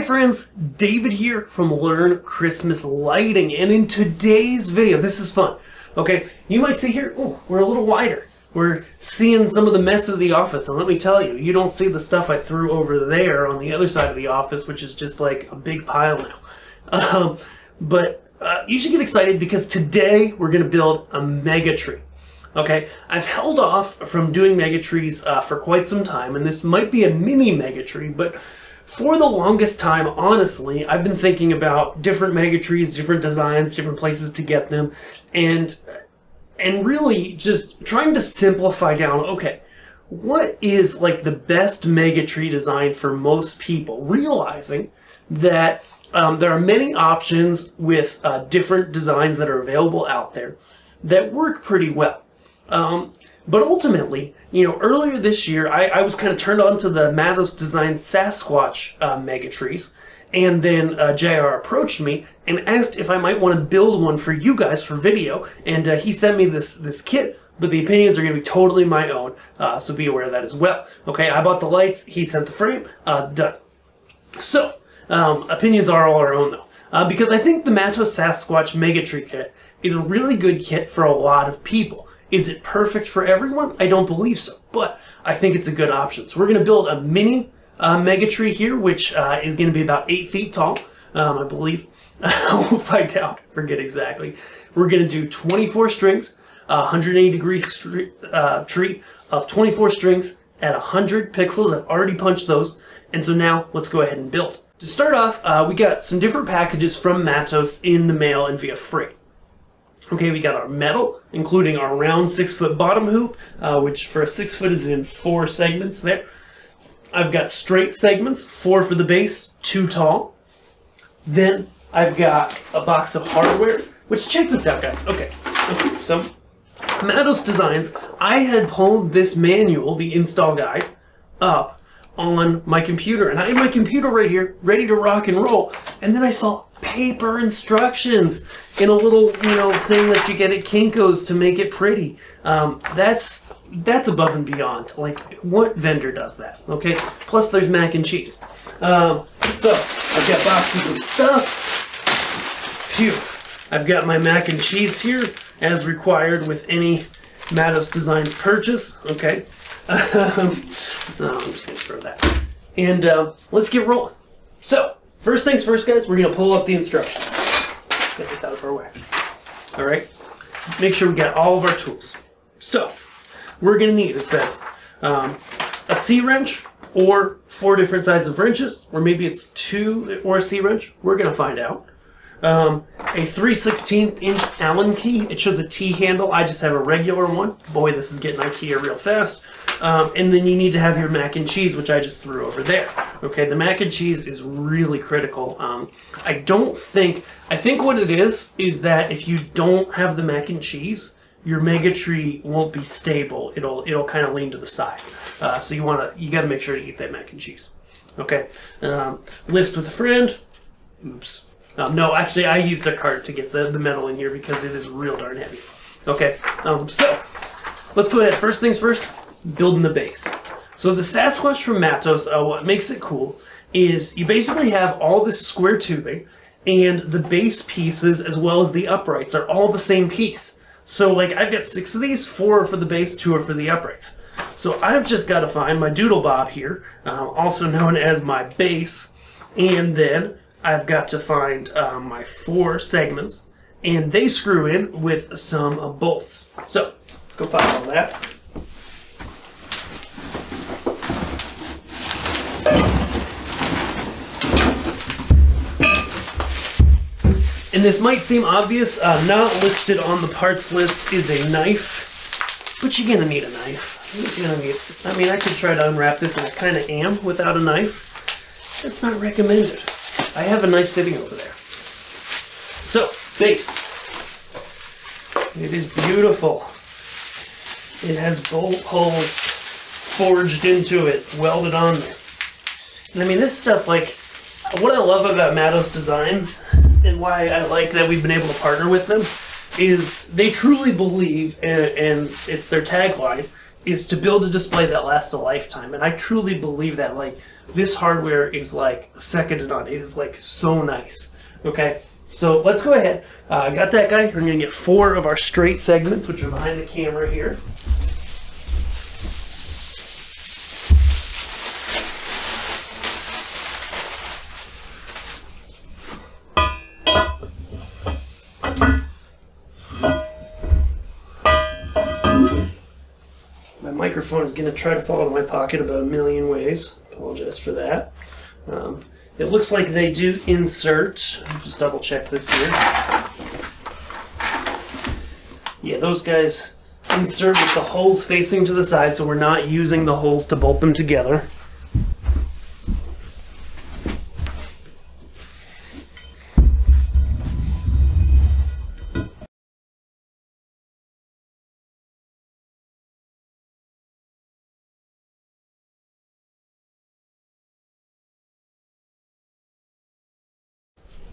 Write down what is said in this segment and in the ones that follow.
Hi friends, David here from Learn Christmas Lighting, and in today's video, this is fun. Okay, you might see here, oh, we're a little wider. We're seeing some of the mess of the office, and let me tell you, you don't see the stuff I threw over there on the other side of the office, which is just like a big pile now. Um, but uh, you should get excited because today we're going to build a mega tree. Okay, I've held off from doing mega trees uh, for quite some time, and this might be a mini mega tree, but for the longest time, honestly, I've been thinking about different mega trees, different designs, different places to get them, and and really just trying to simplify down. Okay, what is like the best mega tree design for most people? Realizing that um, there are many options with uh, different designs that are available out there that work pretty well. Um, but ultimately, you know, earlier this year, I, I was kind of turned on to the Mattos designed Sasquatch uh, mega trees. And then uh, JR approached me and asked if I might want to build one for you guys for video. And uh, he sent me this, this kit, but the opinions are going to be totally my own. Uh, so be aware of that as well. Okay, I bought the lights, he sent the frame, uh, done. So, um, opinions are all our own though. Uh, because I think the Mattos Sasquatch Mega Tree Kit is a really good kit for a lot of people. Is it perfect for everyone? I don't believe so, but I think it's a good option. So we're going to build a mini uh, mega tree here, which uh, is going to be about 8 feet tall, um, I believe. we'll find out. forget exactly. We're going to do 24 strings, uh, 180 degree uh, tree of 24 strings at 100 pixels. I've already punched those. And so now let's go ahead and build. To start off, uh, we got some different packages from Mattos in the mail and via freight. Okay, we got our metal, including our round six foot bottom hoop, uh, which for a six foot is in four segments there. I've got straight segments, four for the base, two tall. Then I've got a box of hardware, which check this out guys. Okay, okay so Mattos Designs, I had pulled this manual, the install guide, up on my computer. And I had my computer right here, ready to rock and roll. And then I saw paper instructions in a little, you know, thing that you get at Kinko's to make it pretty. Um, that's that's above and beyond. Like, what vendor does that? Okay. Plus, there's mac and cheese. Um, so I've got boxes of stuff. Phew. I've got my mac and cheese here, as required with any Mattos Designs purchase. Okay. Um, I'm just gonna throw that. And uh, let's get rolling. So, first things first, guys. We're gonna pull up the instructions get this out of our way. All right, make sure we got all of our tools. So we're gonna need, it says, um, a C-wrench or four different sizes of wrenches, or maybe it's two or a C-wrench. We're gonna find out. Um, a 3 16th inch Allen key. It shows a T handle. I just have a regular one. Boy, this is getting IKEA real fast. Um, and then you need to have your mac and cheese, which I just threw over there. Okay, the mac and cheese is really critical. Um, I don't think, I think what it is, is that if you don't have the mac and cheese, your mega tree won't be stable. It'll it'll kind of lean to the side. Uh, so you want to you got to make sure to eat that mac and cheese. Okay, um, lift with a friend. Oops. Um, no, actually, I used a cart to get the, the metal in here because it is real darn heavy. Okay, um, so let's go ahead. First things first, building the base. So the Sasquatch from Mattos, uh, what makes it cool is you basically have all this square tubing and the base pieces as well as the uprights are all the same piece. So like I've got six of these, four are for the base, two are for the uprights. So I've just got to find my doodle bob here, uh, also known as my base, and then I've got to find uh, my four segments, and they screw in with some uh, bolts. So let's go find all that. And this might seem obvious, uh, not listed on the parts list is a knife, but you're gonna need a knife. You're gonna need, I mean, I could try to unwrap this, and I kind of am without a knife. That's not recommended. I have a knife sitting over there. So, base. It is beautiful. It has bolt holes forged into it, welded on there. And I mean, this stuff, like, what I love about Mattos Designs and why I like that we've been able to partner with them is they truly believe, and, and it's their tagline, is to build a display that lasts a lifetime. And I truly believe that. Like, this hardware is like second to none. It is like so nice. Okay, so let's go ahead. I uh, got that guy. We're gonna get four of our straight segments, which are behind the camera here. Microphone is going to try to fall out of my pocket about a million ways. Apologize for that. Um, it looks like they do insert. Just double check this here. Yeah, those guys insert with the holes facing to the side, so we're not using the holes to bolt them together.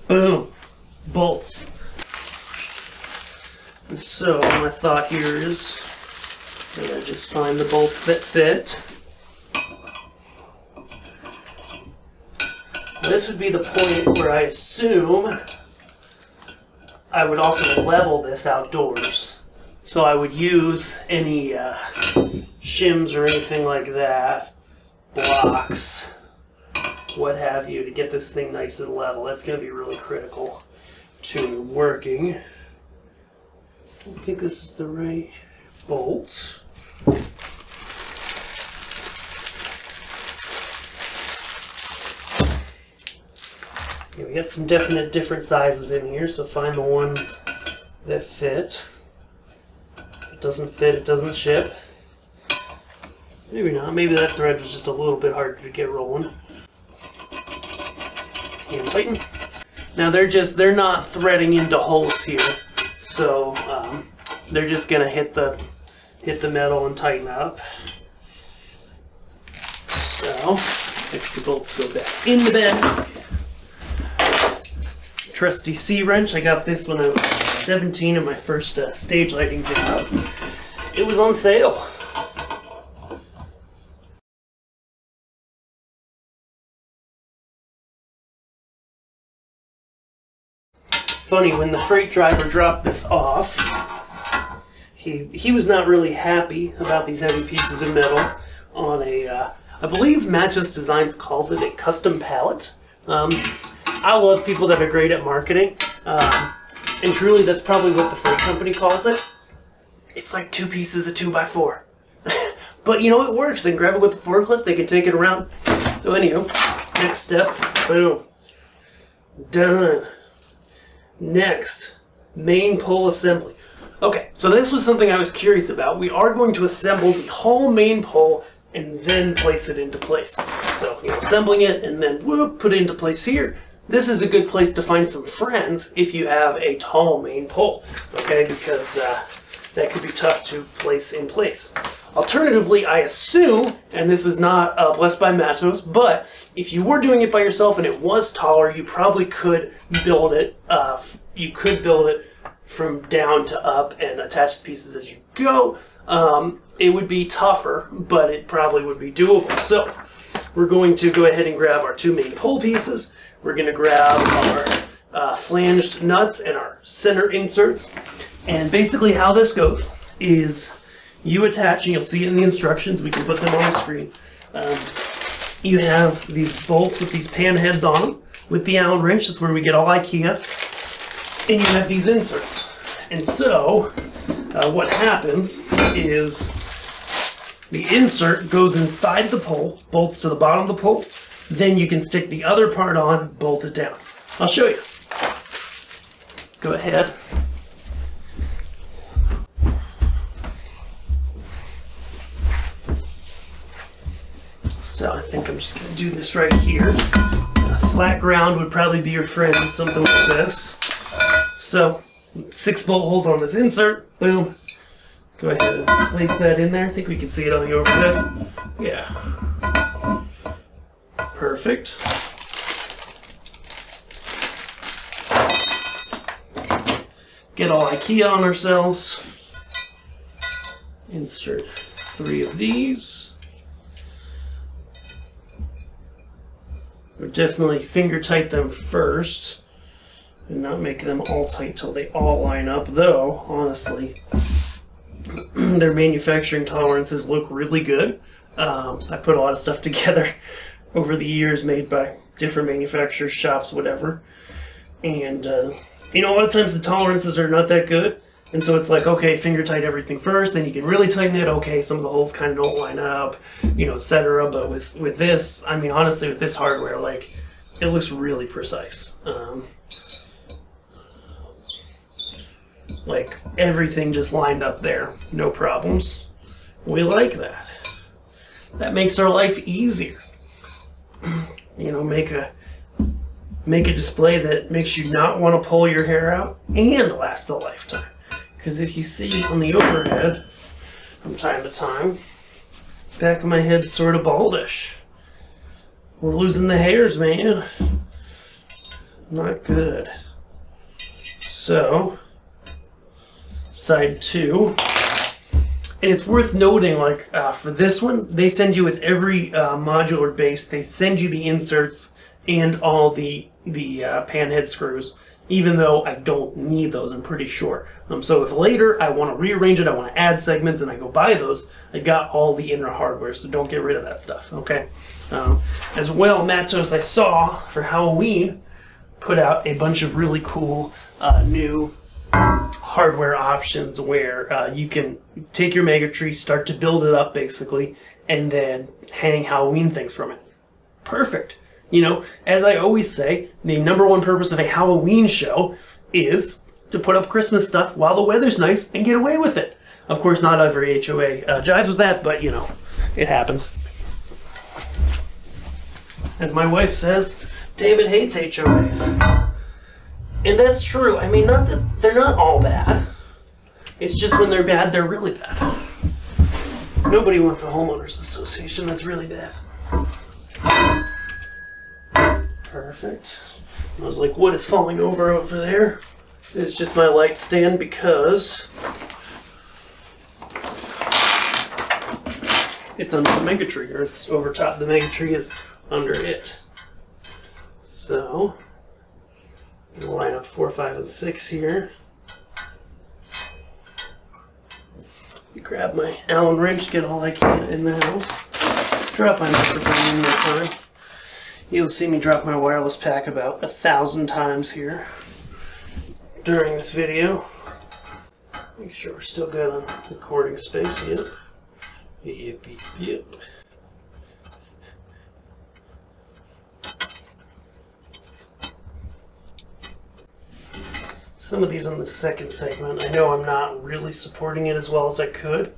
Boom. Bolts. And so my thought here is that I just find the bolts that fit. This would be the point where I assume I would also level this outdoors. So I would use any uh, shims or anything like that, blocks, what have you, to get this thing nice and level. That's going to be really critical to working. I think this is the right bolt. Yeah, we got some definite different sizes in here, so find the ones that fit. If it doesn't fit, it doesn't ship. Maybe not. Maybe that thread was just a little bit harder to get rolling Now they're just, they're not threading into holes here. So um, they're just gonna hit the, hit the metal and tighten up. So, extra bolts go back in the bed. Trusty C-wrench, I got this when I was 17 in my first uh, stage lighting job. It was on sale. Funny, when the freight driver dropped this off, he, he was not really happy about these heavy pieces of metal on a, uh, I believe Matchless Designs calls it a custom pallet. Um, I love people that are great at marketing, um, and truly that's probably what the freight company calls it. It's like two pieces of two by four. but you know, it works. They grab it with the forklift, they can take it around. So anywho, next step, boom, done. Next, main pole assembly. Okay, so this was something I was curious about. We are going to assemble the whole main pole and then place it into place. So, you know, assembling it and then whoop, put it into place here. This is a good place to find some friends if you have a tall main pole, okay, because uh, that could be tough to place in place. Alternatively, I assume, and this is not uh, blessed by Mattos, but if you were doing it by yourself and it was taller, you probably could build it. Uh, you could build it from down to up and attach the pieces as you go. Um, it would be tougher, but it probably would be doable. So we're going to go ahead and grab our two main pole pieces. We're going to grab our uh, flanged nuts and our center inserts. And basically how this goes is you attach, and you'll see it in the instructions, we can put them on the screen. Um, you have these bolts with these pan heads on them, with the Allen wrench, that's where we get all IKEA, and you have these inserts. And so, uh, what happens is the insert goes inside the pole, bolts to the bottom of the pole, then you can stick the other part on, bolt it down. I'll show you. Go ahead. So I think I'm just to do this right here. flat ground would probably be your friend, something like this. So six bolt holes on this insert, boom. Go ahead and place that in there. I think we can see it on the overhead. Yeah. Perfect. Get all IKEA on ourselves. Insert three of these. Would definitely finger tight them first and not make them all tight till they all line up. Though, honestly, their manufacturing tolerances look really good. Um, I put a lot of stuff together over the years made by different manufacturers, shops, whatever. And, uh, you know, a lot of times the tolerances are not that good. And so it's like, okay, finger tight everything first, then you can really tighten it. Okay, some of the holes kind of don't line up, you know, etc. But with, with this, I mean, honestly, with this hardware, like, it looks really precise. Um, like, everything just lined up there, no problems. We like that. That makes our life easier. You know, make a make a display that makes you not want to pull your hair out and last a lifetime. Because if you see on the overhead, from time to time, back of my head's sort of baldish. We're losing the hairs, man. Not good. So, side two. And it's worth noting, like, uh, for this one, they send you with every uh, modular base, they send you the inserts and all the, the uh, pan head screws, even though I don't need those, I'm pretty sure. Um, so if later I want to rearrange it, I want to add segments, and I go buy those, I got all the inner hardware, so don't get rid of that stuff, okay? Um, as well, Mattos, I saw, for Halloween, put out a bunch of really cool uh, new hardware options where uh, you can take your mega tree, start to build it up basically, and then hang Halloween things from it. Perfect. You know, as I always say, the number one purpose of a Halloween show is to put up Christmas stuff while the weather's nice and get away with it. Of course, not every HOA uh, jives with that, but you know, it happens. As my wife says, David hates HOAs. And that's true. I mean, not that they're not all bad. It's just when they're bad, they're really bad. Nobody wants a homeowners association that's really bad. Perfect. I was like, what is falling over over there? It's just my light stand because it's under the mega tree, or it's over top. The mega tree is under it. So, line up four, five, and six here. Grab my Allen wrench, get all I can in the house. Drop my microphone in the time. You'll see me drop my wireless pack about a thousand times here during this video. Make sure we're still good on recording space. Yep. Yep, yep, yep. some of these on the second segment. I know I'm not really supporting it as well as I could.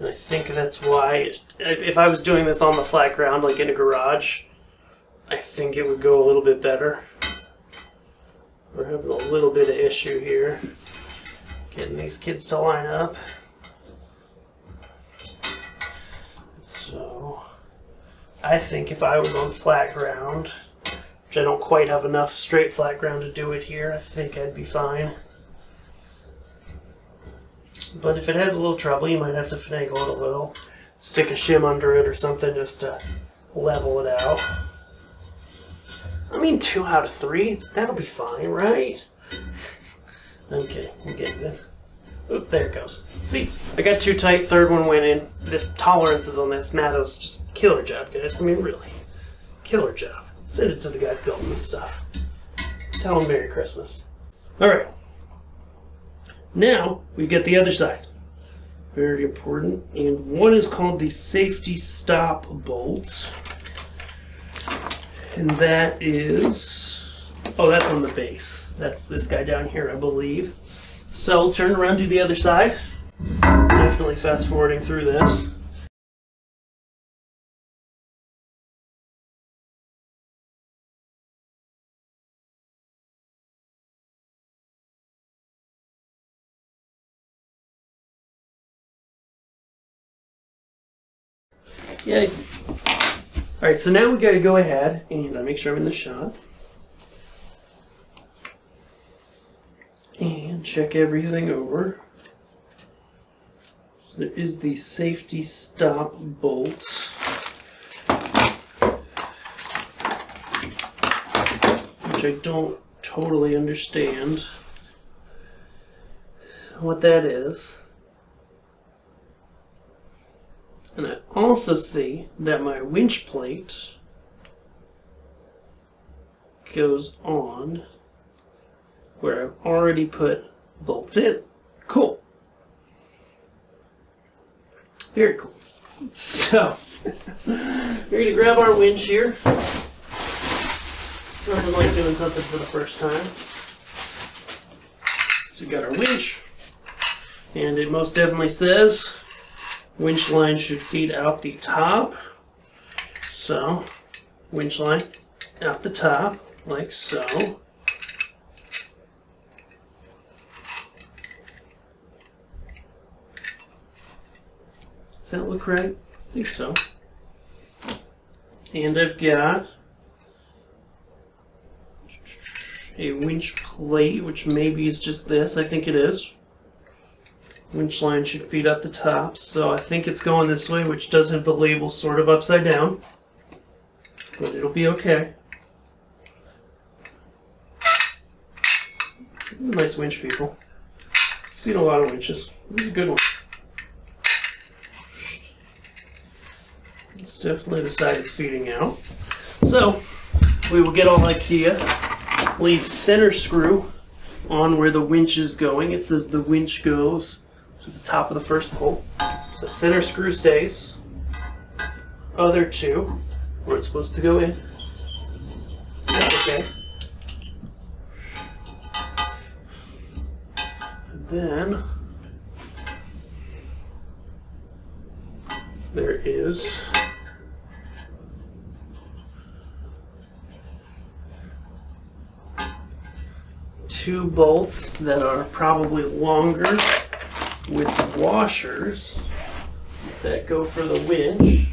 And I think that's why, if I was doing this on the flat ground, like in a garage, I think it would go a little bit better. We're having a little bit of issue here, getting these kids to line up. So, I think if I was on flat ground, which I don't quite have enough straight flat ground to do it here. I think I'd be fine. But if it has a little trouble, you might have to finagle it a little. Stick a shim under it or something just to level it out. I mean, two out of three. That'll be fine, right? Okay, we're getting it. Oop, there it goes. See, I got too tight. Third one went in. The tolerances on this Mattos just killer job, guys. I mean, really, killer job. Send it to the guys building this stuff. Tell them Merry Christmas. All right. Now we get the other side. Very important. And one is called the safety stop bolt. And that is, oh, that's on the base. That's this guy down here, I believe. So turn around to the other side. Definitely fast forwarding through this. Yeah. All right, so now we gotta go ahead and uh, make sure I'm in the shot. And check everything over. So there is the safety stop bolt. which I don't totally understand what that is. And I also see that my winch plate goes on where I've already put bolts in. Cool. Very cool. So, we're going to grab our winch here. Nothing like doing something for the first time. So we got our winch, and it most definitely says winch line should feed out the top. So, winch line out the top, like so. Does that look right? I think so. And I've got a winch plate, which maybe is just this. I think it is. Winch line should feed up the top, so I think it's going this way, which does have the label sort of upside down. But it'll be okay. This is a nice winch, people. seen a lot of winches. This is a good one. It's definitely the side it's feeding out. So, we will get all IKEA, leave center screw on where the winch is going. It says the winch goes to the top of the first bolt. So center screw stays. Other two, where it's supposed to go in. okay. And then there is two bolts that are probably longer with washers that go for the winch.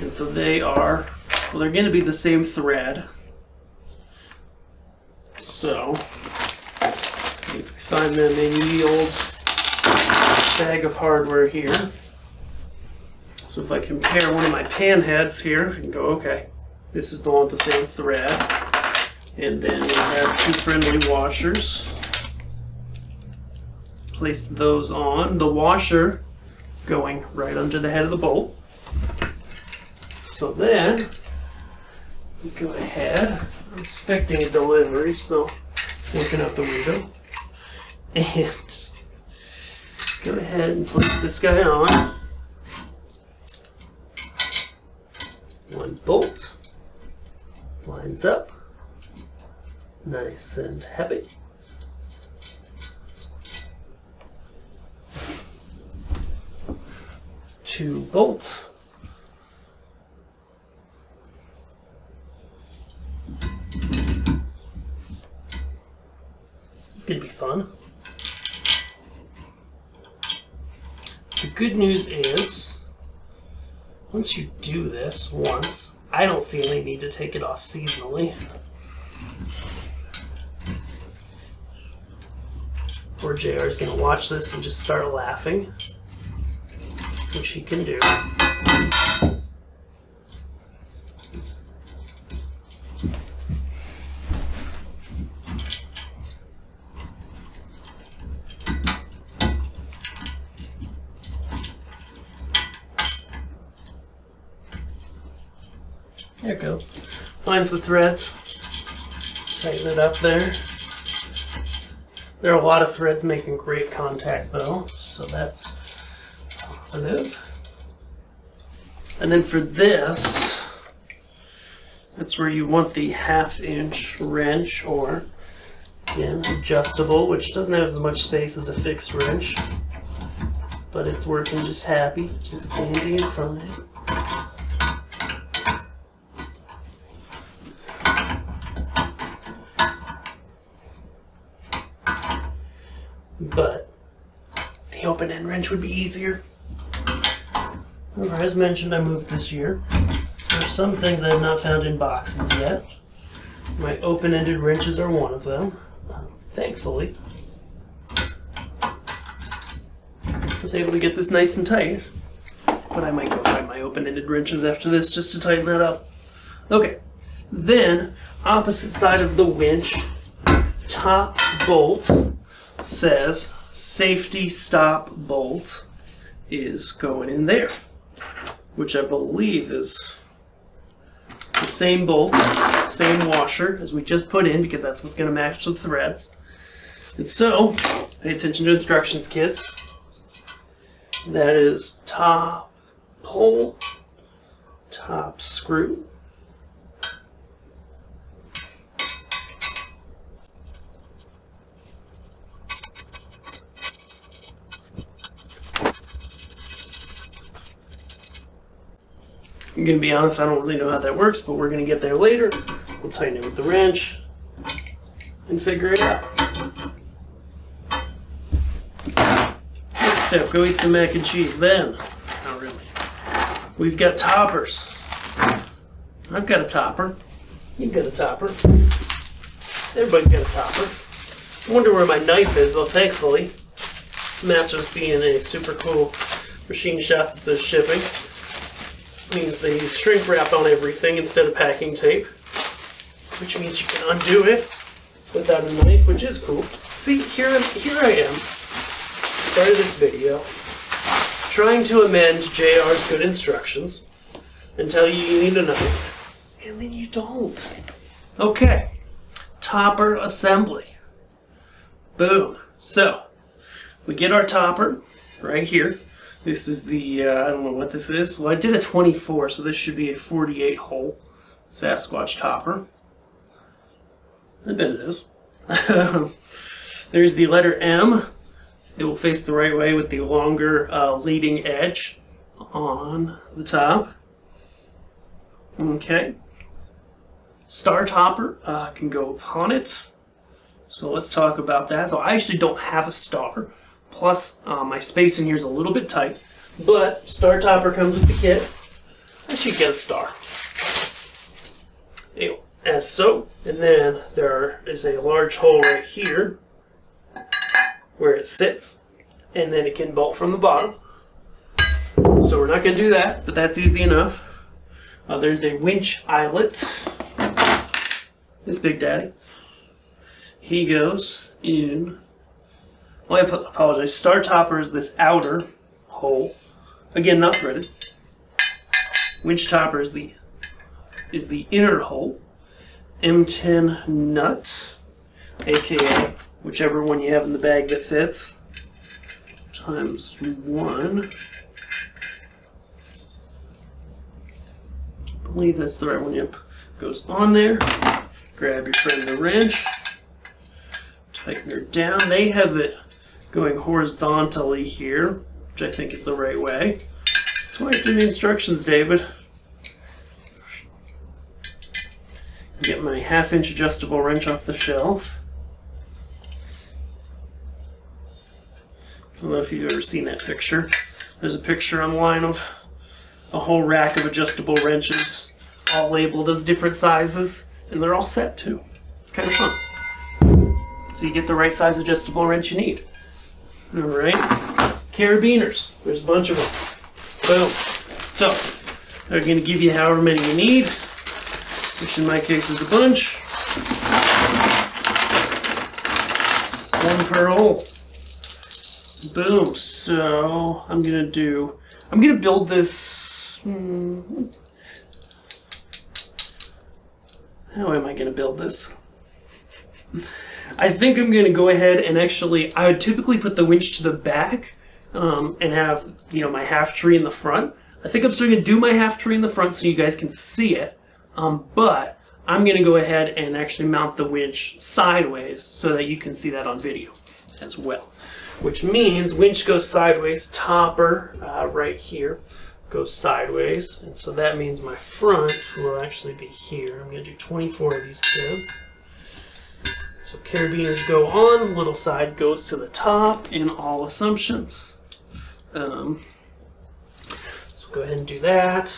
And so they are, well, they're going to be the same thread. So, if we find them in the old bag of hardware here. So if I compare one of my pan heads here, I can go, okay, this is the one with the same thread. And then we have two friendly washers. Place those on. The washer going right under the head of the bolt. So then, we go ahead. I'm expecting a delivery, so looking out the window. And go ahead and place this guy on. One bolt lines up nice and happy. Two bolts. It's going to be fun. The good news is, once you do this once, I don't see any need to take it off seasonally. Poor JR is going to watch this and just start laughing, which he can do. There it goes. Finds the threads. Tighten it up there. There are a lot of threads making great contact though, so that's positive. And then for this, that's where you want the half inch wrench or again, adjustable, which doesn't have as much space as a fixed wrench, but it's working just happy, just dandy and fine the open end wrench would be easier. However, as mentioned, I moved this year. There's some things I have not found in boxes yet. My open-ended wrenches are one of them, um, thankfully. I was able to get this nice and tight. but I might go find my open-ended wrenches after this just to tighten that up. Okay, then opposite side of the winch, top bolt says safety stop bolt is going in there, which I believe is the same bolt, same washer as we just put in because that's what's going to match the threads. And so, pay attention to instructions, kids. That is top pull, top screw, I'm gonna be honest, I don't really know how that works, but we're gonna get there later. We'll tighten it with the wrench and figure it out. Next step, go eat some mac and cheese. Then, not really. We've got toppers. I've got a topper. You've got a topper. Everybody's got a topper. I wonder where my knife is, though, thankfully. Just being a super cool machine shop that does shipping means use shrink wrap on everything instead of packing tape, which means you can undo it without a knife, which is cool. See, here, here I am, started this video, trying to amend JR's good instructions and tell you you need a knife, and then you don't. Okay, topper assembly. Boom. So, we get our topper right here. This is the, uh, I don't know what this is. Well, I did a 24, so this should be a 48 hole Sasquatch topper. I bet it is. There's the letter M. It will face the right way with the longer uh, leading edge on the top. Okay. Star topper uh, can go upon it. So let's talk about that. So I actually don't have a star. Plus, uh, my space in here is a little bit tight, but star topper comes with the kit. I should get a star. Anyway, as so, and then there is a large hole right here where it sits, and then it can bolt from the bottom. So we're not going to do that, but that's easy enough. Uh, there's a winch eyelet. This Big Daddy. He goes in well, I apologize. Star topper is this outer hole. Again, not threaded. Winch topper is the is the inner hole. M10 nut, aka whichever one you have in the bag that fits, times one. I believe that's the right one. Yep. Goes on there. Grab your friend the wrench. Tighten her down. They have it going horizontally here, which I think is the right way. It's in the instructions, David. Get my half inch adjustable wrench off the shelf. I don't know if you've ever seen that picture. There's a picture online of a whole rack of adjustable wrenches, all labeled as different sizes, and they're all set too. It's kind of fun. So you get the right size adjustable wrench you need. All right, carabiners. There's a bunch of them. Boom. So they're going to give you however many you need, which in my case is a bunch. One per hole. Boom. So I'm going to do, I'm going to build this. Hmm, how am I going to build this? I think I'm going to go ahead and actually, I would typically put the winch to the back um, and have, you know, my half tree in the front. I think I'm still going to do my half tree in the front so you guys can see it. Um, but I'm going to go ahead and actually mount the winch sideways so that you can see that on video as well. Which means winch goes sideways, topper uh, right here goes sideways. And so that means my front will actually be here. I'm going to do 24 of these kids. So carabiners go on, little side goes to the top in all assumptions. Um, so go ahead and do that.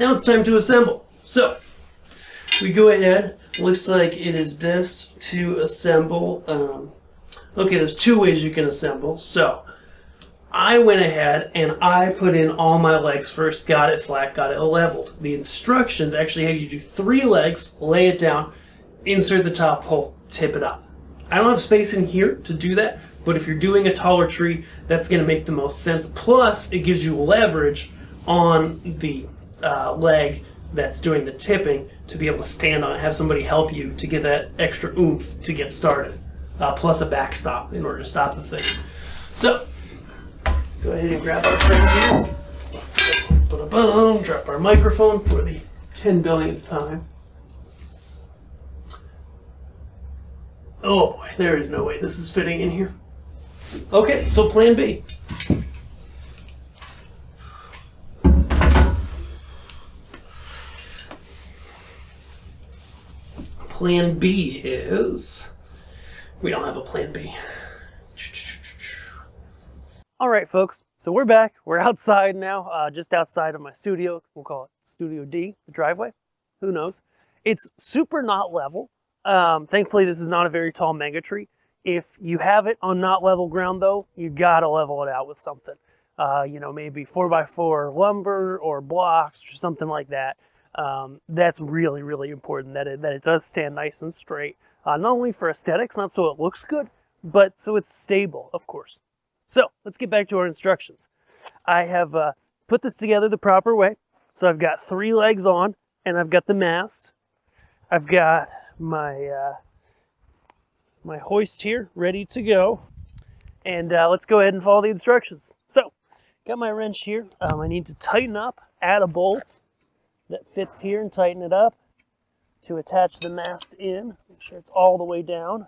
Now it's time to assemble. So, we go ahead. Looks like it is best to assemble. Um, okay, there's two ways you can assemble. So, I went ahead and I put in all my legs first, got it flat, got it leveled. The instructions actually have you do three legs, lay it down, insert the top hole, tip it up. I don't have space in here to do that, but if you're doing a taller tree, that's going to make the most sense. Plus, it gives you leverage on the uh, leg that's doing the tipping to be able to stand on it, have somebody help you to get that extra oomph to get started, uh, plus a backstop in order to stop the thing. So, go ahead and grab our friend here. Put a boom, drop our microphone for the 10 billionth time. Oh boy, there is no way this is fitting in here. Okay, so plan B. Plan B is we don't have a plan B. All right, folks. So we're back. We're outside now, uh, just outside of my studio. We'll call it Studio D, the driveway. Who knows? It's super not level. Um, thankfully, this is not a very tall mega tree. If you have it on not level ground, though, you gotta level it out with something. Uh, you know, maybe 4x4 lumber or blocks or something like that. Um, that's really, really important that it, that it does stand nice and straight. Uh, not only for aesthetics, not so it looks good, but so it's stable, of course. So let's get back to our instructions. I have uh, put this together the proper way. So I've got three legs on and I've got the mast. I've got my uh, my hoist here ready to go. And uh, let's go ahead and follow the instructions. So, got my wrench here. Um, I need to tighten up, add a bolt that fits here and tighten it up to attach the mast in. Make sure it's all the way down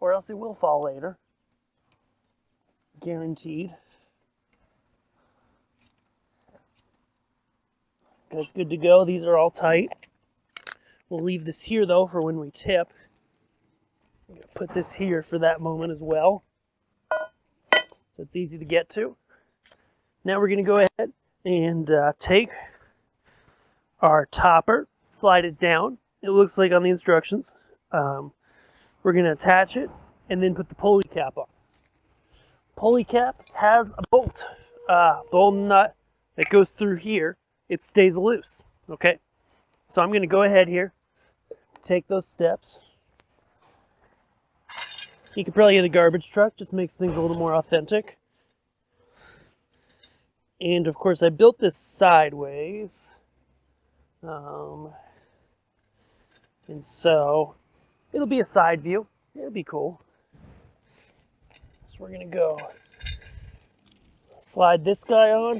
or else it will fall later. Guaranteed. That's good to go. These are all tight. We'll leave this here though for when we tip. Put this here for that moment as well. So it's easy to get to. Now we're going to go ahead and uh, take our topper, slide it down. It looks like on the instructions. Um, we're going to attach it and then put the pulley cap on. Pulley cap has a bolt, uh, bolt nut that goes through here. It stays loose, okay? So I'm going to go ahead here, take those steps. You could probably get a garbage truck, just makes things a little more authentic. And of course I built this sideways. Um, and so it'll be a side view. It'll be cool. So we're gonna go slide this guy on.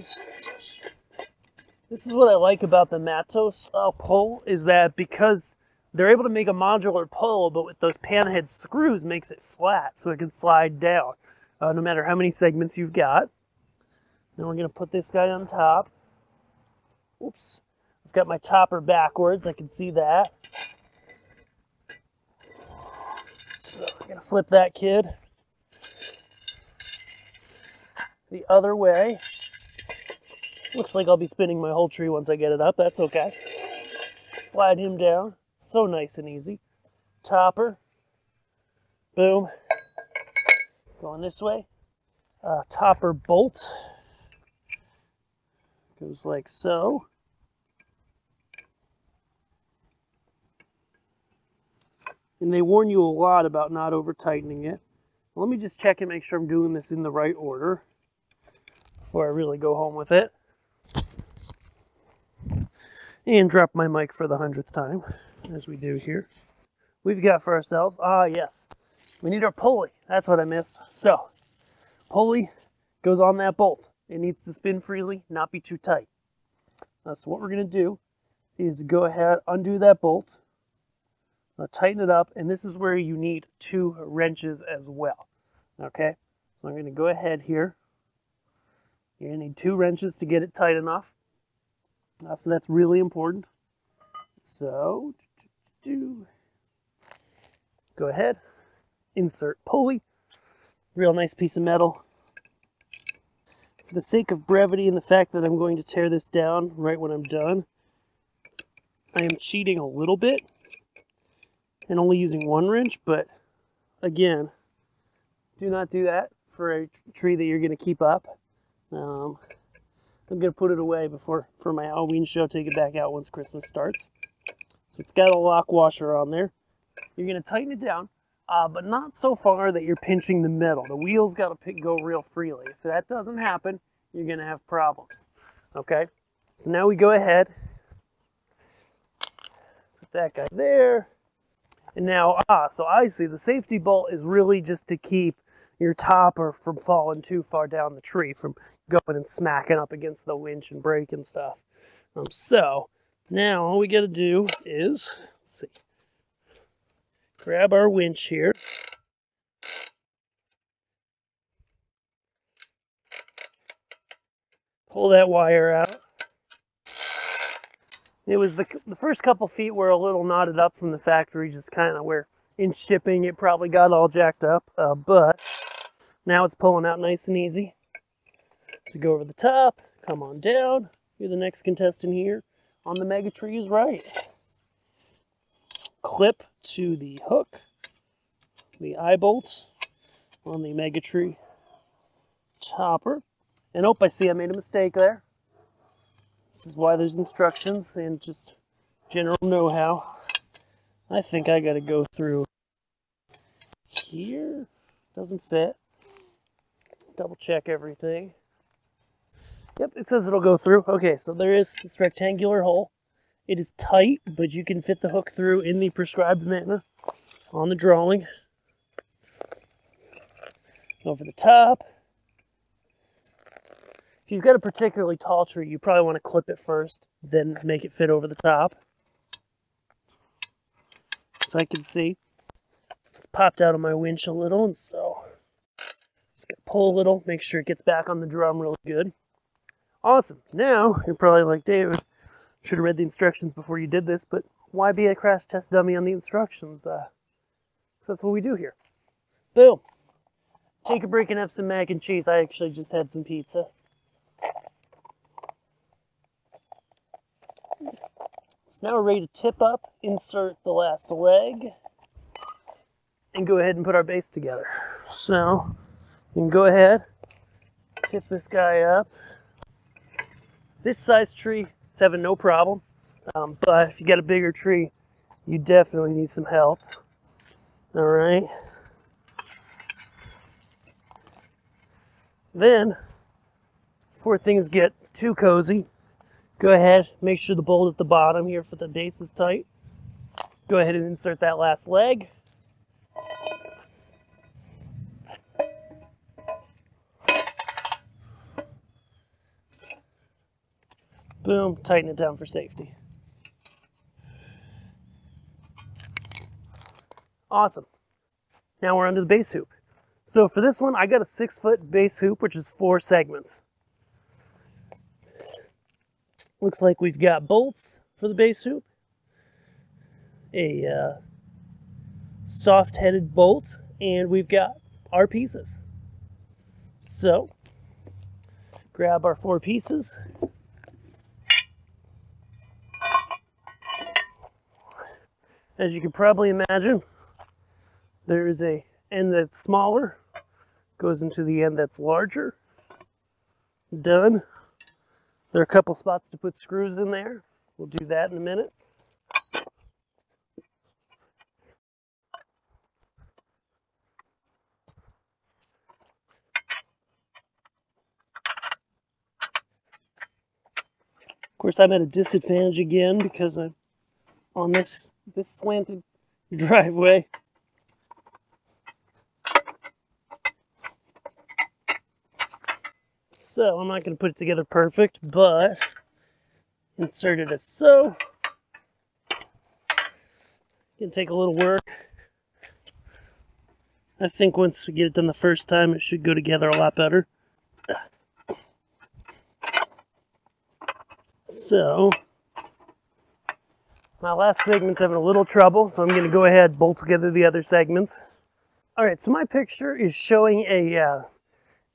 This is what I like about the Mattos uh, pole is that because they're able to make a modular pole, but with those panhead screws makes it flat so it can slide down uh, no matter how many segments you've got. Then we're to put this guy on top. Oops. Got my topper backwards. I can see that. So I'm going to flip that kid the other way. Looks like I'll be spinning my whole tree once I get it up. That's okay. Slide him down. So nice and easy. Topper. Boom. Going this way. Uh, topper bolt. Goes like so. And they warn you a lot about not over tightening it. Let me just check and make sure I'm doing this in the right order before I really go home with it and drop my mic for the hundredth time, as we do here. We've got for ourselves, ah yes, we need our pulley. That's what I missed. So, pulley goes on that bolt. It needs to spin freely, not be too tight. Uh, so what we're going to do is go ahead, undo that bolt, uh, tighten it up, and this is where you need two wrenches as well. Okay, so I'm going to go ahead here. You're going to need two wrenches to get it tight enough. So that's really important. So, do. go ahead, insert pulley, real nice piece of metal. for the sake of brevity and the fact that I'm going to tear this down right when I'm done, I am cheating a little bit and only using one wrench, but again, do not do that for a tree that you're going to keep up. Um, I'm going to put it away before for my Halloween show, take it back out once Christmas starts. So it's got a lock washer on there. You're going to tighten it down, uh, but not so far that you're pinching the metal. The wheel's got to go real freely. If that doesn't happen, you're going to have problems. Okay? So now we go ahead, put that guy there. And now, ah, so I see the safety bolt is really just to keep your topper from falling too far down the tree, from going and smacking up against the winch and breaking stuff. Um, so now all we got to do is, see, grab our winch here. Pull that wire out. It was the, the first couple feet were a little knotted up from the factory, just kind of where in shipping it probably got all jacked up, uh, but now it's pulling out nice and easy. So go over the top, come on down. You're the next contestant here on the Mega Tree is right. Clip to the hook, the eye bolts on the Mega Tree topper. And oh, I see I made a mistake there. This is why there's instructions and just general know-how. I think I got to go through here. Doesn't fit. Double check everything. Yep, it says it'll go through. Okay, so there is this rectangular hole. It is tight, but you can fit the hook through in the prescribed manner on the drawing. Over the top. If you've got a particularly tall tree, you probably want to clip it first, then make it fit over the top. So I can see. It's popped out of my winch a little, and so just gonna pull a little, make sure it gets back on the drum really good. Awesome. Now, you're probably like, David, should have read the instructions before you did this, but why be a crash test dummy on the instructions? Uh, so that's what we do here. Boom. Take a break and have some mac and cheese. I actually just had some pizza. So now we're ready to tip up, insert the last leg, and go ahead and put our base together. So, you can go ahead, tip this guy up, this size tree is having no problem, um, but if you got a bigger tree, you definitely need some help. All right. Then, before things get too cozy, go ahead, make sure the bolt at the bottom here for the base is tight. Go ahead and insert that last leg. Boom, tighten it down for safety. Awesome. Now we're under the base hoop. So for this one, I got a six foot base hoop, which is four segments. Looks like we've got bolts for the base hoop, a uh, soft headed bolt, and we've got our pieces. So grab our four pieces, As you can probably imagine, there is a end that's smaller, goes into the end that's larger. Done. There are a couple spots to put screws in there. We'll do that in a minute. Of course, I'm at a disadvantage again because I'm on this this slanted driveway. So I'm not going to put it together perfect, but insert it as so. Can take a little work. I think once we get it done the first time, it should go together a lot better. So, my last segment's having a little trouble, so I'm going to go ahead bolt together the other segments. All right, so my picture is showing a, uh,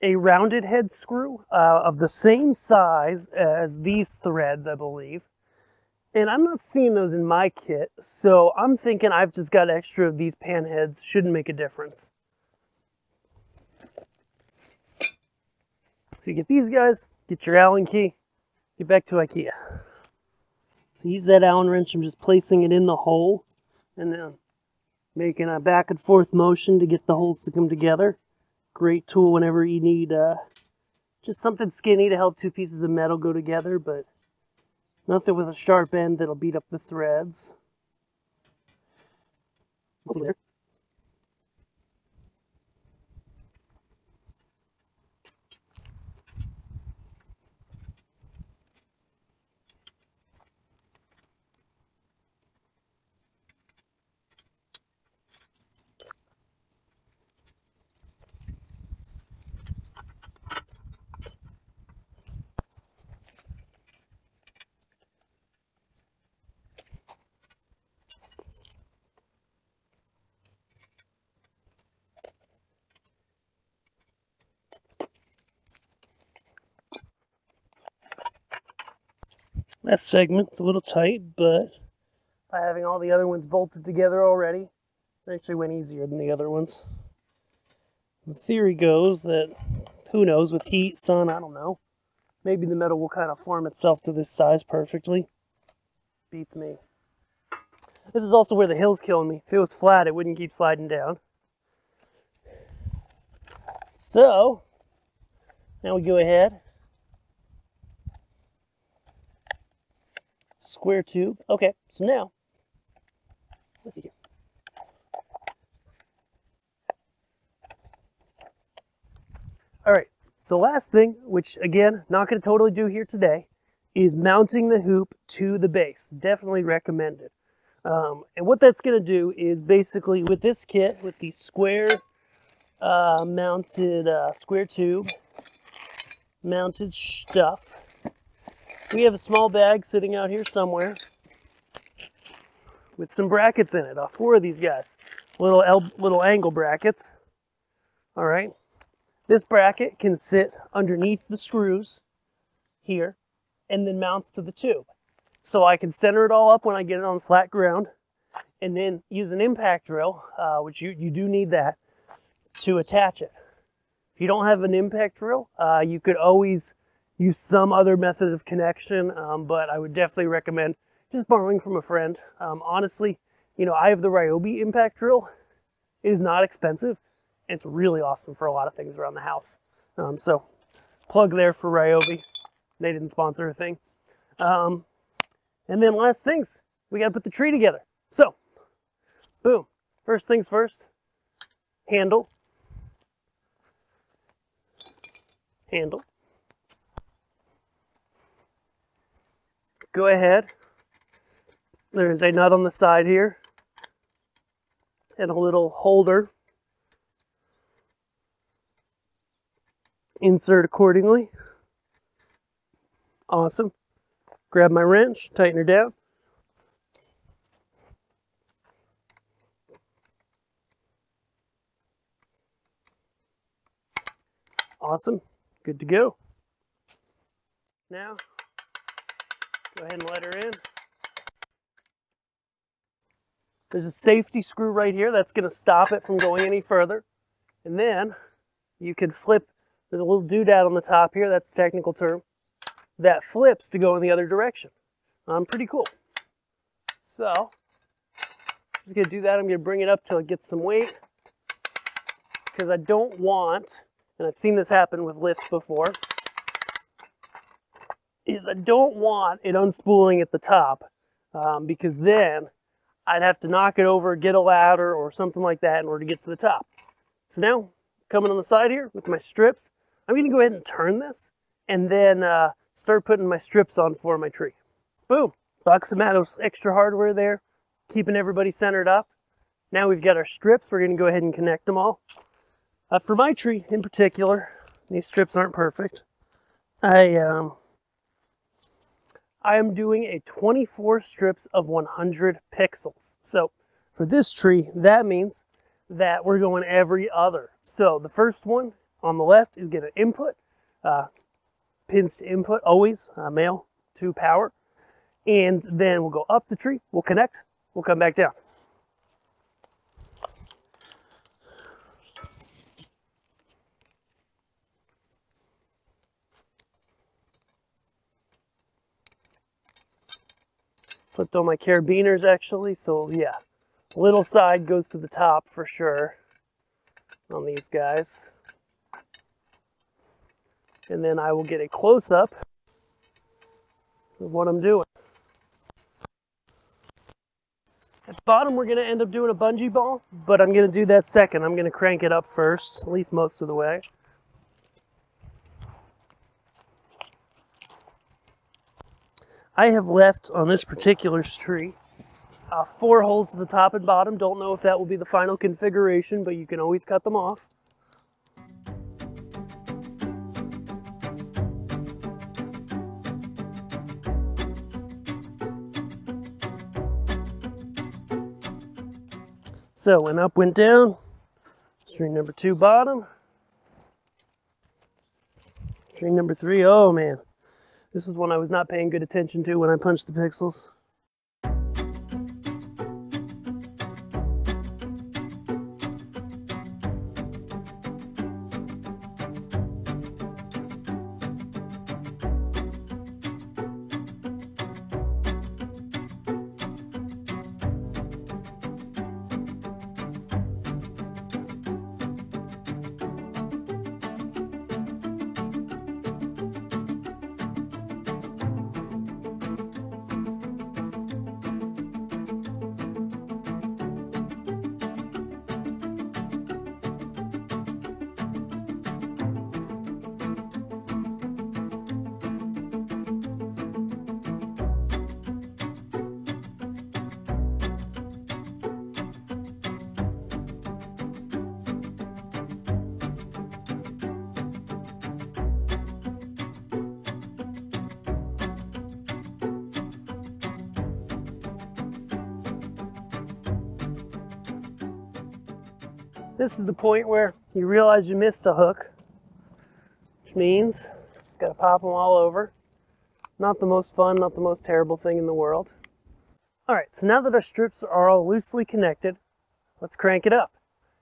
a rounded head screw uh, of the same size as these threads, I believe. And I'm not seeing those in my kit, so I'm thinking I've just got extra of these pan heads. Shouldn't make a difference. So you get these guys, get your Allen key, get back to Ikea. So use that Allen wrench, I'm just placing it in the hole and then making a back and forth motion to get the holes to come together. Great tool whenever you need uh, just something skinny to help two pieces of metal go together, but nothing with a sharp end that'll beat up the threads. Over there. That segment's a little tight, but by having all the other ones bolted together already, it actually went easier than the other ones. The theory goes that, who knows, with heat, sun, I don't know, maybe the metal will kind of form itself to this size perfectly. Beats me. This is also where the hill's killing me. If it was flat, it wouldn't keep sliding down. So, now we go ahead square tube. Okay, so now, let's see here. All right, so last thing, which again, not gonna totally do here today, is mounting the hoop to the base. Definitely recommended. Um, and what that's gonna do is basically with this kit, with the square uh, mounted uh, square tube, mounted stuff, we have a small bag sitting out here somewhere with some brackets in it. Uh, four of these guys, little little angle brackets. All right. This bracket can sit underneath the screws here and then mounts to the tube. So I can center it all up when I get it on flat ground and then use an impact drill, uh, which you, you do need that, to attach it. If you don't have an impact drill, uh, you could always use some other method of connection, um, but I would definitely recommend just borrowing from a friend. Um, honestly, you know, I have the Ryobi impact drill. It is not expensive, and it's really awesome for a lot of things around the house. Um, so, plug there for Ryobi. They didn't sponsor a thing. Um, and then last things, we got to put the tree together. So, boom. First things first, handle, handle, go ahead. There's a nut on the side here and a little holder. Insert accordingly. Awesome. Grab my wrench, tighten her down. Awesome. Good to go. Now, Go ahead and let her in. There's a safety screw right here that's going to stop it from going any further. And then you can flip, there's a little doodad on the top here, that's technical term, that flips to go in the other direction. Um, pretty cool. So, I'm just going to do that. I'm going to bring it up till it gets some weight because I don't want, and I've seen this happen with lifts before, is I don't want it unspooling at the top um, because then I'd have to knock it over, get a ladder or something like that in order to get to the top. So now, coming on the side here with my strips, I'm going to go ahead and turn this and then uh, start putting my strips on for my tree. Boom, box of Mattos extra hardware there, keeping everybody centered up. Now we've got our strips, we're going to go ahead and connect them all. Uh, for my tree in particular, these strips aren't perfect. I um, I am doing a 24 strips of 100 pixels. So for this tree, that means that we're going every other. So the first one on the left is get an input, uh, pins to input, always uh, male to power. And then we'll go up the tree, we'll connect, we'll come back down. Flipped on my carabiners actually, so yeah. Little side goes to the top for sure on these guys. And then I will get a close-up of what I'm doing. At bottom, we're to end up doing a bungee ball, but I'm to do that second. I'm to crank it up first, at least most of the way. I have left on this particular tree uh, four holes to the top and bottom. Don't know if that will be the final configuration, but you can always cut them off. So went up, went down, string number two bottom, string number three, oh man. This was one I was not paying good attention to when I punched the pixels. This is the point where you realize you missed a hook, which means just gotta pop them all over. Not the most fun, not the most terrible thing in the world. All right, so now that our strips are all loosely connected, let's crank it up.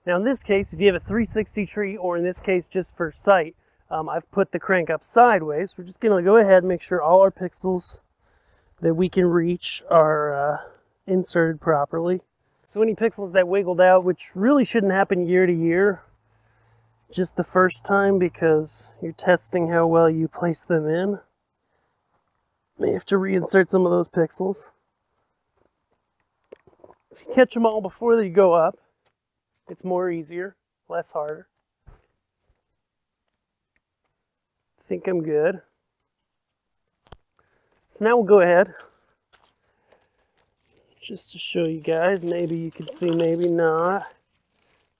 Now in this case, if you have a 360 tree, or in this case just for sight, um, I've put the crank up sideways. We're just gonna go ahead and make sure all our pixels that we can reach are uh, inserted properly. So any pixels that wiggled out, which really shouldn't happen year to year, just the first time because you're testing how well you place them in. May have to reinsert some of those pixels. If you catch them all before they go up, it's more easier, less harder. I think I'm good. So now we'll go ahead just to show you guys. Maybe you can see, maybe not.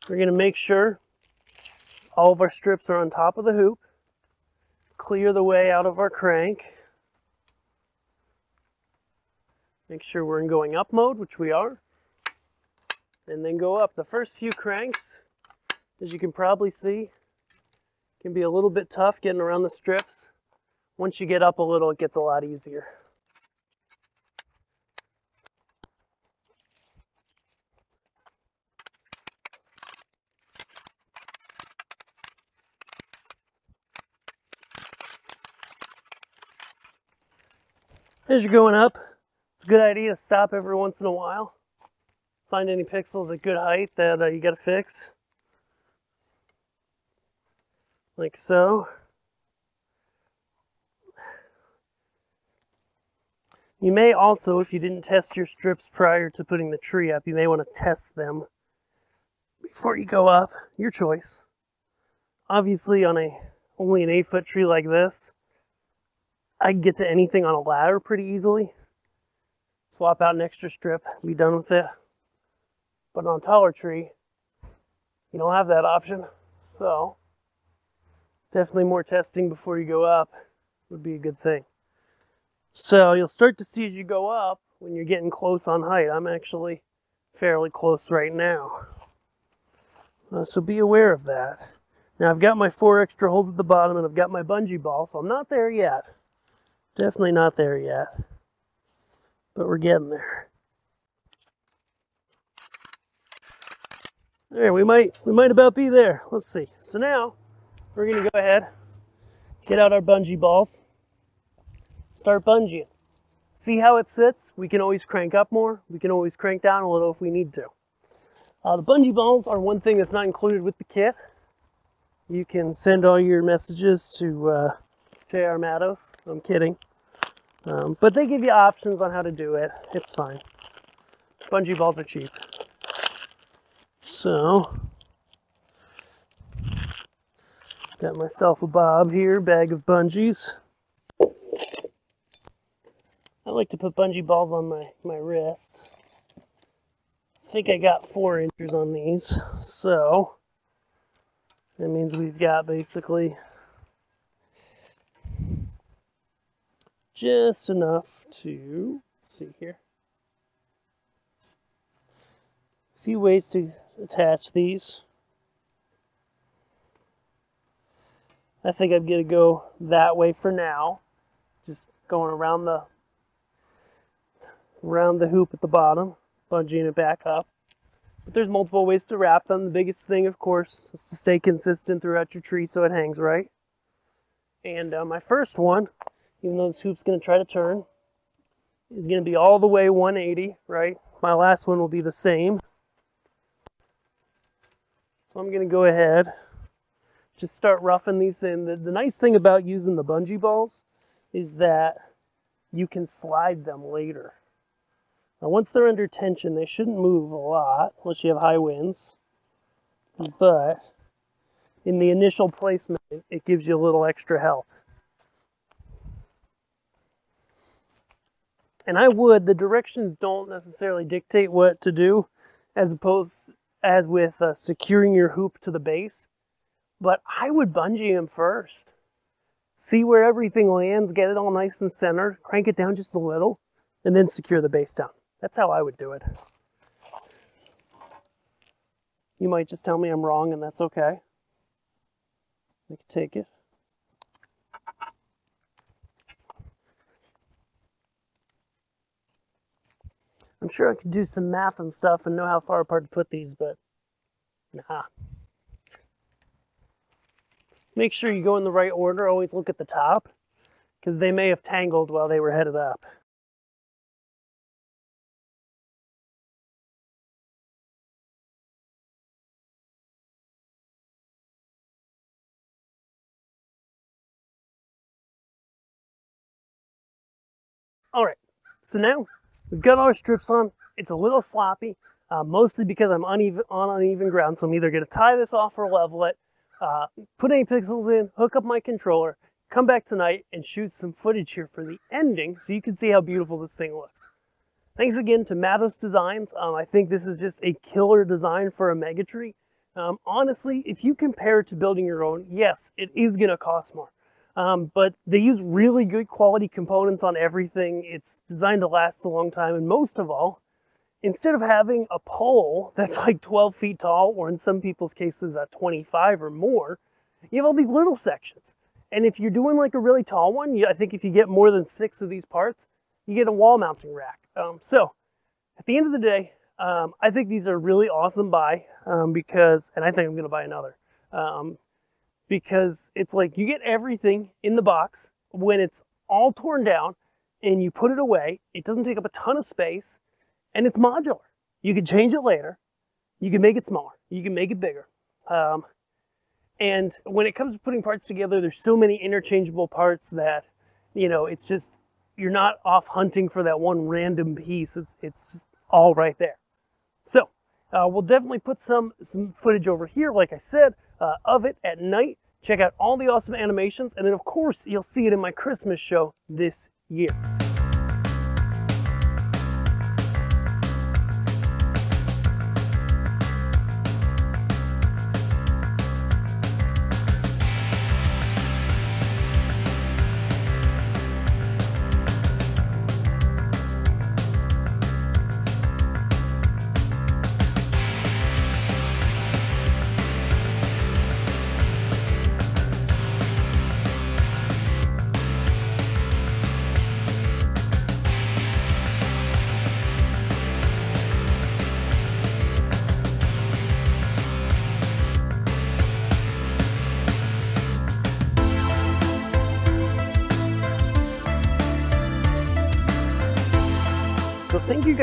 We're going to make sure all of our strips are on top of the hoop. Clear the way out of our crank. Make sure we're in going up mode, which we are. And then go up. The first few cranks, as you can probably see, can be a little bit tough getting around the strips. Once you get up a little, it gets a lot easier. As you're going up, it's a good idea to stop every once in a while. Find any pixels at good height that uh, you got to fix. Like so. You may also, if you didn't test your strips prior to putting the tree up, you may want to test them before you go up. Your choice. Obviously on a only an 8 foot tree like this, I can get to anything on a ladder pretty easily. Swap out an extra strip, be done with it. But on a taller tree, you don't have that option. So definitely more testing before you go up would be a good thing. So you'll start to see as you go up when you're getting close on height. I'm actually fairly close right now. Uh, so be aware of that. Now I've got my four extra holes at the bottom and I've got my bungee ball, so I'm not there yet. Definitely not there yet. But we're getting there. There, we might we might about be there. Let's see. So now we're gonna go ahead, get out our bungee balls, start bungeeing. See how it sits? We can always crank up more. We can always crank down a little if we need to. Uh, the bungee balls are one thing that's not included with the kit. You can send all your messages to uh, JR Mattos. I'm kidding. Um, but they give you options on how to do it. It's fine. Bungee balls are cheap. So, got myself a bob here, bag of bungees. I like to put bungee balls on my, my wrist. I think I got four inches on these, so that means we've got basically just enough to, see here, a few ways to attach these. I think I'm going to go that way for now, just going around the around the hoop at the bottom, bungeeing it back up. But there's multiple ways to wrap them. The biggest thing, of course, is to stay consistent throughout your tree so it hangs right. And uh, my first one, even though this hoop's going to try to turn, is going to be all the way 180, right? My last one will be the same. So I'm going to go ahead, just start roughing these in. The, the nice thing about using the bungee balls is that you can slide them later. Now once they're under tension, they shouldn't move a lot unless you have high winds. But in the initial placement, it gives you a little extra help. And I would, the directions don't necessarily dictate what to do as opposed as with uh, securing your hoop to the base. But I would bungee them first. See where everything lands, get it all nice and centered, crank it down just a little, and then secure the base down. That's how I would do it. You might just tell me I'm wrong and that's okay. I can take it. I'm sure I could do some math and stuff and know how far apart to put these, but nah. Make sure you go in the right order. Always look at the top because they may have tangled while they were headed up. All right, so now we've got our strips on. It's a little sloppy, uh, mostly because I'm uneven, on uneven ground. So I'm either gonna tie this off or level it, uh, put any pixels in, hook up my controller, come back tonight and shoot some footage here for the ending so you can see how beautiful this thing looks. Thanks again to Mattos Designs. Um, I think this is just a killer design for a mega tree. Um, honestly, if you compare it to building your own, yes, it is gonna cost more. Um, but they use really good quality components on everything. It's designed to last a long time. And most of all, instead of having a pole that's like 12 feet tall, or in some people's cases at 25 or more, you have all these little sections. And if you're doing like a really tall one, you, I think if you get more than six of these parts, you get a wall mounting rack. Um, so at the end of the day, um, I think these are really awesome buy um, because, and I think I'm going to buy another. Because it's like you get everything in the box when it's all torn down and you put it away. It doesn't take up a ton of space and it's modular. You can change it later. You can make it smaller. You can make it bigger. Um, and when it comes to putting parts together, there's so many interchangeable parts that, you know, it's just, you're not off hunting for that one random piece. It's, it's just all right there. So uh, we'll definitely put some, some footage over here, like I said, uh, of it at night. Check out all the awesome animations, and then of course, you'll see it in my Christmas show this year.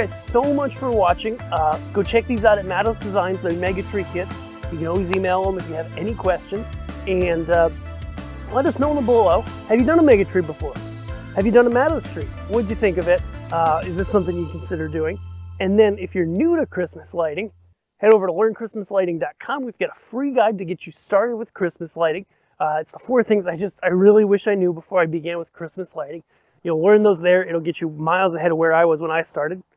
Guys so much for watching. Uh, go check these out at Mattos Designs, their Mega Tree kits. You can always email them if you have any questions. And uh, let us know in the below. Have you done a Mega Tree before? Have you done a Mattos tree? What'd you think of it? Uh, is this something you consider doing? And then if you're new to Christmas lighting, head over to learnchristmaslighting.com. We've got a free guide to get you started with Christmas lighting. Uh, it's the four things I just, I really wish I knew before I began with Christmas lighting. You'll learn those there. It'll get you miles ahead of where I was when I started.